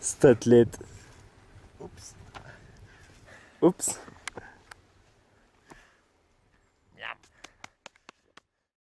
Статлет. Упс. Упс.